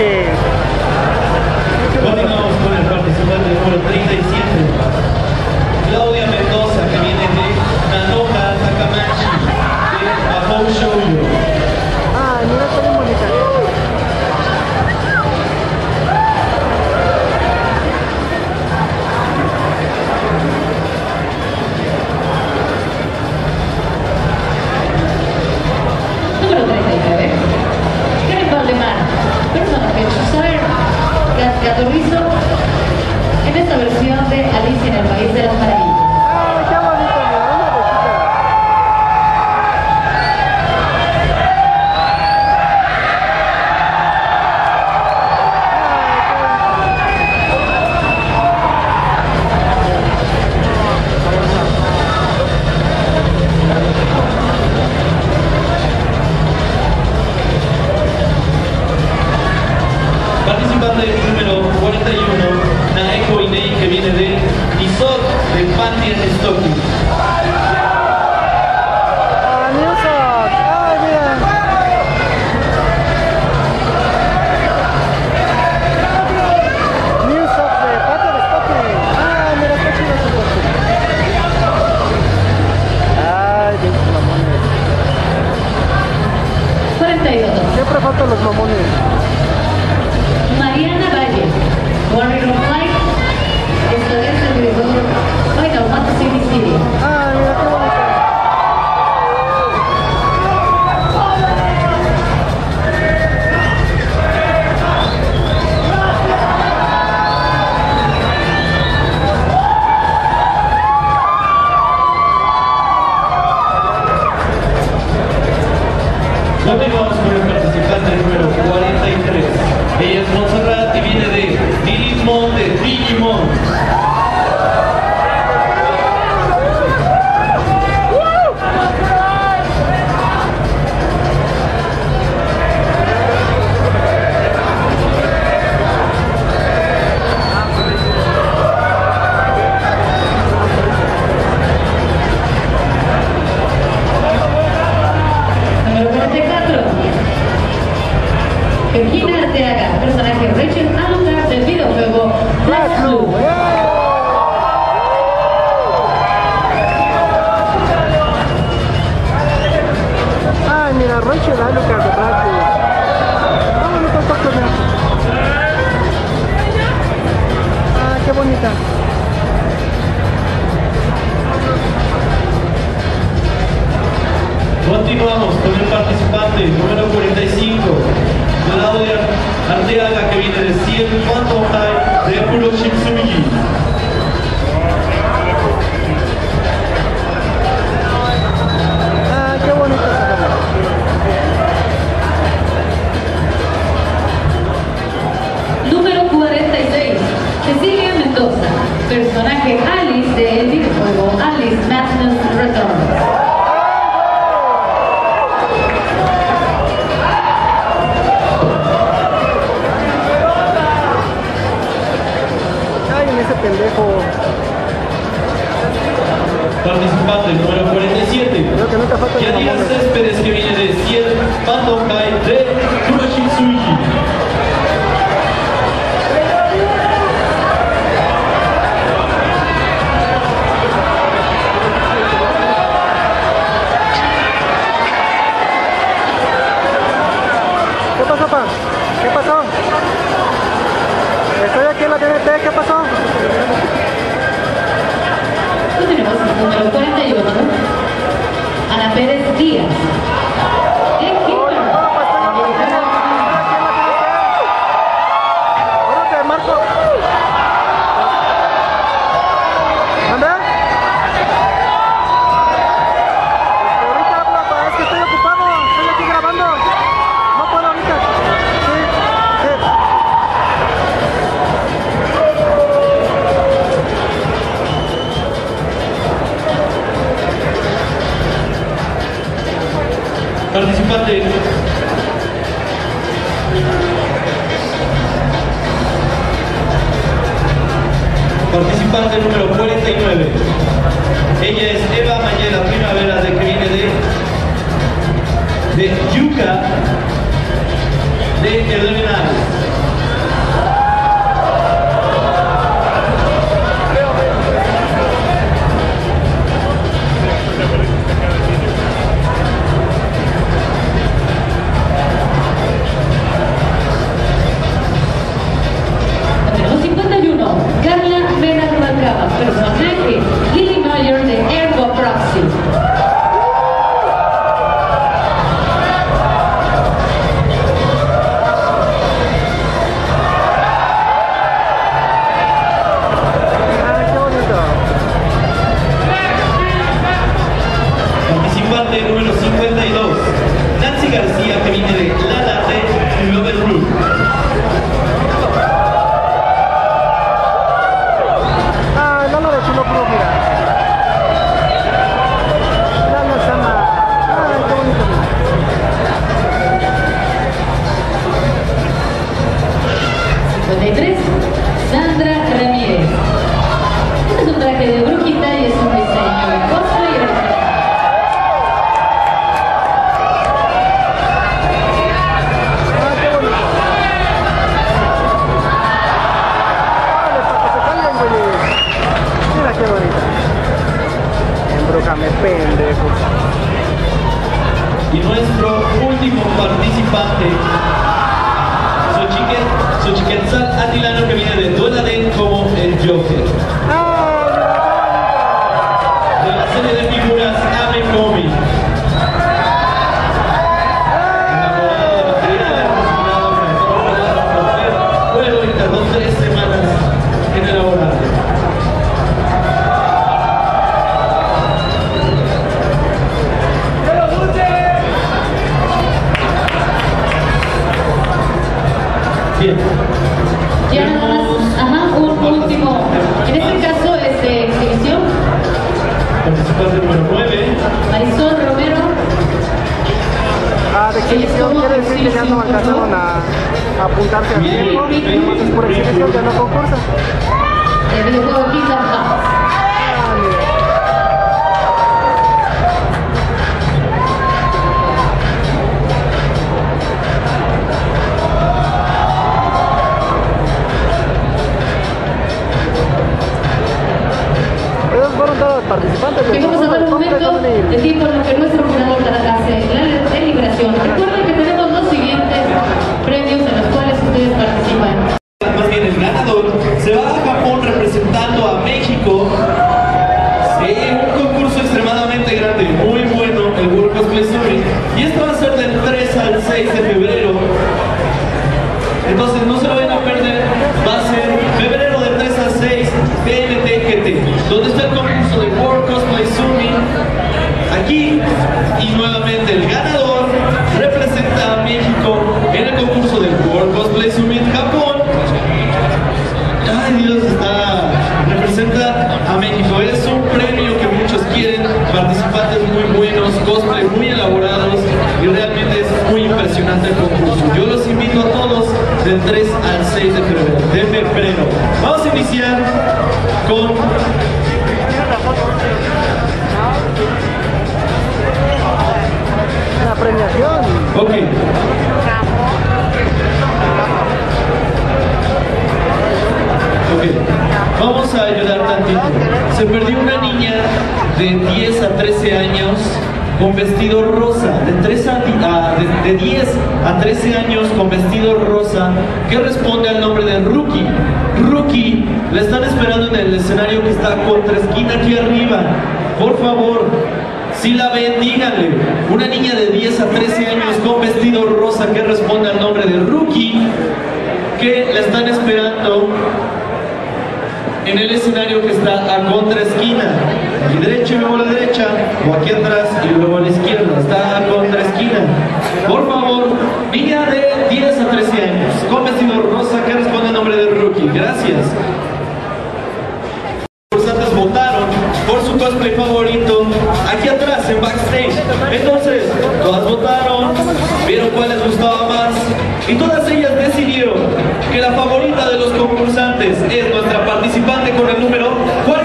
Okay. país, en el país de las. Regina Arteaga, personaje Rachel Alucard del videojuego Classroom. Ay, ah, mira, Rachel Alucard de Blackwood. Vámonos un poco Ah, qué bonita. Continuamos con el participante número Andrea Gaccarina de Sien, Juan Tortai, Repulo ¿Qué pasó? Estoy aquí en la TNT, ¿qué pasó? Tenemos número 41, Ana Pérez Díaz. participantes. Participante número 49. Ella es Eva Mayela Primavera, de que viene de, de Yuca, de Hernández. Manila ng Participante número 9. Marisol Romero. Ah, de exhibición quiere decir que ya no alcanzaron a, a apuntarse a Bien, tiempo. bien, Nomás es por exhibición, ya no concursan. El videojuego Kingdom Hearts. Donde está el concurso de World Cosplay Summit. Aquí y nuevamente el ganador representa a México en el concurso del World Cosplay Summit Japón. Ay Dios, está representa a México. Es un premio que muchos quieren, participantes muy buenos, cosplay muy elaborados y realmente muy impresionante el concurso. Yo los invito a todos del 3 al 6 de febrero. De febrero. Vamos a iniciar con La premiación. Ok. Ok. Vamos a ayudar tantito. Se perdió una niña de 10 a 13 años con vestido rosa. De, 3 a, di- a- de, de 10 a 13 años con vestido rosa que responde al nombre de Rookie. Rookie, le están esperando en el escenario que está contra esquina aquí arriba. Por favor, si la ven, díganle. Una niña de 10 a 13 años con vestido rosa que responde al nombre de Rookie, que la están esperando en el escenario que está a contra esquina. Aquí derecha y luego a la derecha, o aquí atrás y luego a la izquierda. Está a contra esquina. Por favor, niña de 10 a 13 años, con vestido rosa que responde al nombre de Rookie. Gracias concursantes votaron por su cosplay favorito aquí atrás en backstage. Entonces, todas votaron, vieron cuál les gustaba más y todas ellas decidieron que la favorita de los concursantes es nuestra participante con el número 40.